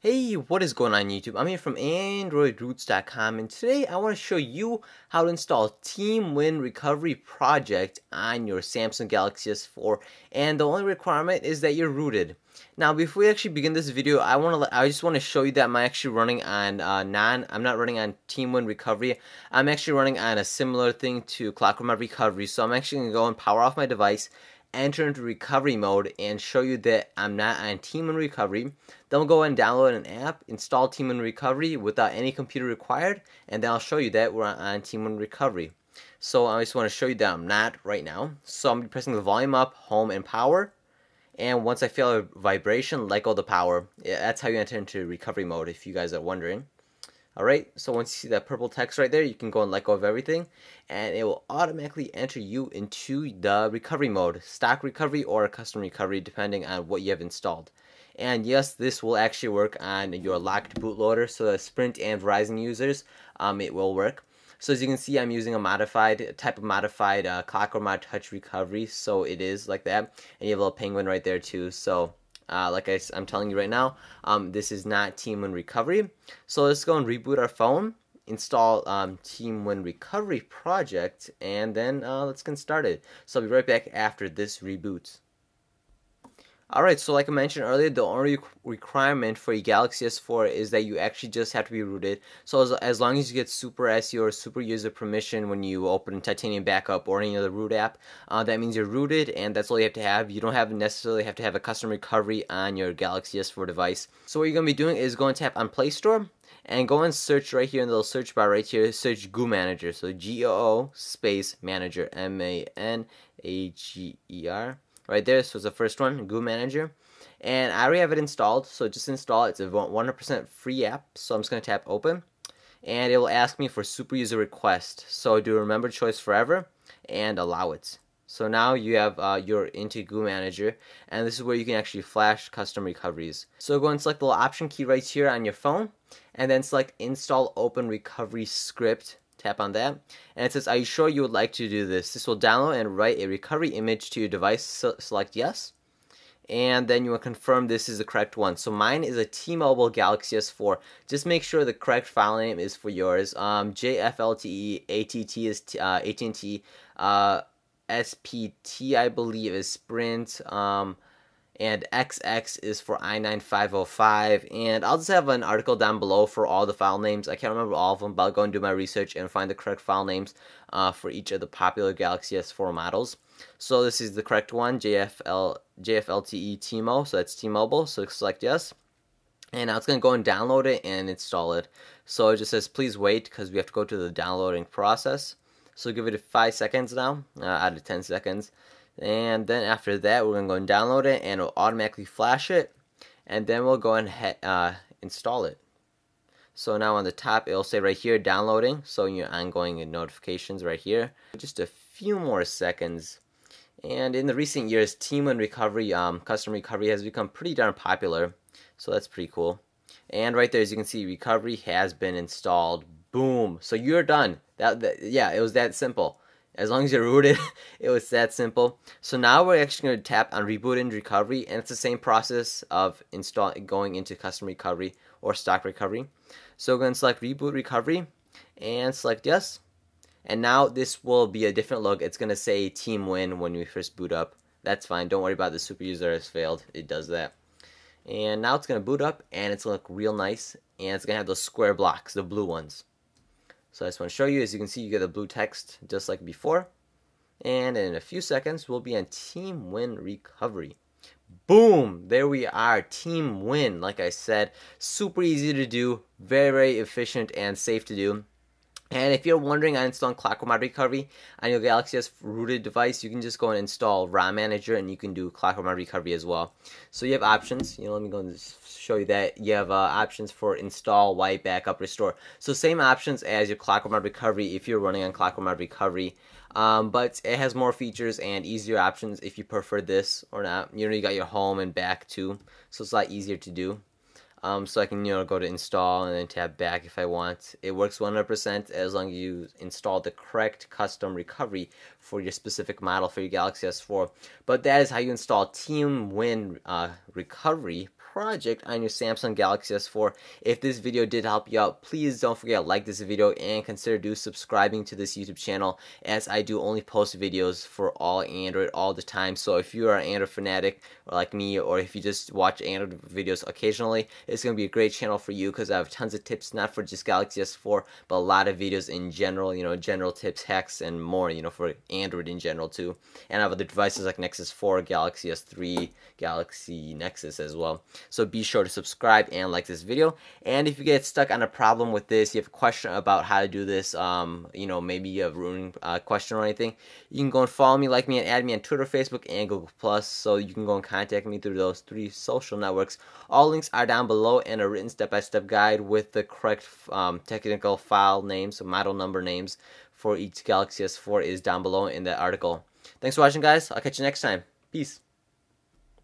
Hey, what is going on YouTube? I'm here from AndroidRootz.com and today I want to show you how to install TeamWin Recovery Project on your Samsung Galaxy S4 and the only requirement is that you're rooted. Now before we actually begin this video, I want to I just want to show you that I'm actually running on uh, non I'm not running on TeamWin Recovery. I'm actually running on a similar thing to Clockwork Recovery. So I'm actually going to go and power off my device enter into recovery mode and show you that I'm not on Team TeamWin Recovery. Then we'll go and download an app, install Team TeamWin Recovery without any computer required, and then I'll show you that we're on Team TeamWin Recovery. So I just want to show you that I'm not right now. So I'm pressing the volume up, home, and power. And once I feel a vibration, let go the power. Yeah, that's how you enter into recovery mode if you guys are wondering. Alright, so once you see that purple text right there, you can go and let go of everything, and it will automatically enter you into the recovery mode, stock recovery or custom recovery, depending on what you have installed. And yes, this will actually work on your locked bootloader, so the Sprint and Verizon users, um, it will work. So as you can see, I'm using a modified type of modified uh, Clockwork Mod Touch recovery, so it is like that. And you have a little penguin right there too, so uh, like I, am telling you right now, um, this is not TeamWin Recovery. So let's go and reboot our phone, install um, TeamWin Recovery project, and then uh, let's get started. So I'll be right back after this reboot. Alright, so like I mentioned earlier, the only requirement for Galaxy S4 is that you actually just have to be rooted. So as, as long as you get SuperSU or Super User Permission when you open Titanium Backup or any other root app, uh, that means you're rooted and that's all you have to have. You don't have necessarily have to have a custom recovery on your Galaxy S4 device. So what you're going to be doing is going to tap on Play Store and go and search right here in the little search bar right here, search Goo Manager. So G-O-O space Manager, M-A-N-A-G-E-R right there. So it's the first one, Goo Manager. And I already have it installed, so just install it. It's a 100% free app, so I'm just going to tap open. And it will ask me for super user request. So do remember choice forever and allow it. So now you have uh, your into Goo Manager, and this is where you can actually flash custom recoveries. So go and select the little option key right here on your phone, and then select Install Open Recovery Script Tap on that. And it says, are you sure you would like to do this? This will download and write a recovery image to your device. So select yes. And then you will confirm this is the correct one. So mine is a T-Mobile Galaxy S4. Just make sure the correct file name is for yours. Um, JFLTE, ATT is uh, AT&T, uh, SPT I believe is Sprint. Um, and XX is for i9505. And I'll just have an article down below for all the file names. I can't remember all of them, but I'll go and do my research and find the correct file names uh, for each of the popular Galaxy S4 models. So this is the correct one, JFL, JFLTE TMO, so that's T-Mobile, so select yes. And now it's going to go and download it and install it. So it just says please wait because we have to go to the downloading process. So give it 5 seconds now, uh, out of 10 seconds and then after that we're to go and download it and it'll automatically flash it. And then we'll go and uh, install it. So now on the top it'll say right here downloading. So your ongoing notifications right here. Just a few more seconds. And in the recent years team TeamWin Recovery um, custom recovery has become pretty darn popular. So that's pretty cool. And right there as you can see recovery has been installed. Boom. So you're done. That, that yeah it was that simple as long as you're rooted, it was that simple. So now we're actually going to tap on reboot and recovery, and it's the same process of install going into custom recovery or stock recovery. So we're going to select reboot recovery and select yes. And now this will be a different look. It's going to say team win when we first boot up. That's fine. Don't worry about the super user has failed. It does that. And now it's going to boot up and it's going to look real nice. And it's going to have those square blocks, the blue ones. So I just want to show you, as you can see, you get the blue text just like before. And in a few seconds, we'll be on Team Win Recovery. Boom! There we are, Team Win. Like I said, super easy to do, very, very efficient and safe to do. And if you're wondering on installing Clockwork Mod Recovery on your Galaxy S rooted device, you can just go and install ROM Manager and you can do Clockwork Mod Recovery as well. So you have options. You know, let me go and show you that. You have uh, options for install, wipe, backup, restore. So same options as your Clockwork Mod Recovery if you're running on Clockwork Mod Recovery. Um, but it has more features and easier options if you prefer this or not. You know, you got your home and back too, so it's a lot easier to do. Um, so I can you know go to install and then tap back if I want. It works 100% as long as you install the correct custom recovery for your specific model for your Galaxy S4. But that is how you install TeamWin uh, Recovery project on your Samsung Galaxy S4. If this video did help you out, please don't forget to like this video and consider do subscribing to this YouTube channel as I do only post videos for all Android all the time. So if you are an Android fanatic like me or if you just watch Android videos occasionally, it's going to be a great channel for you because I have tons of tips not for just Galaxy S4 but a lot of videos in general, you know, general tips, hacks and more, you know, for Android in general too. And I have other devices like Nexus 4, Galaxy S3, Galaxy Nexus as well. So be sure to subscribe and like this video. And if you get stuck on a problem with this, you have a question about how to do this, um, you know, maybe a ruining uh, question or anything, you can go and follow me, like me, and add me on Twitter, Facebook, and Google+. Plus. So you can go and contact me through those three social networks. All links are down below and a written step-by-step -step guide with the correct um, technical file names, model number names for each Galaxy S4 is down below in that article. Thanks for watching, guys. I'll catch you next time. Peace.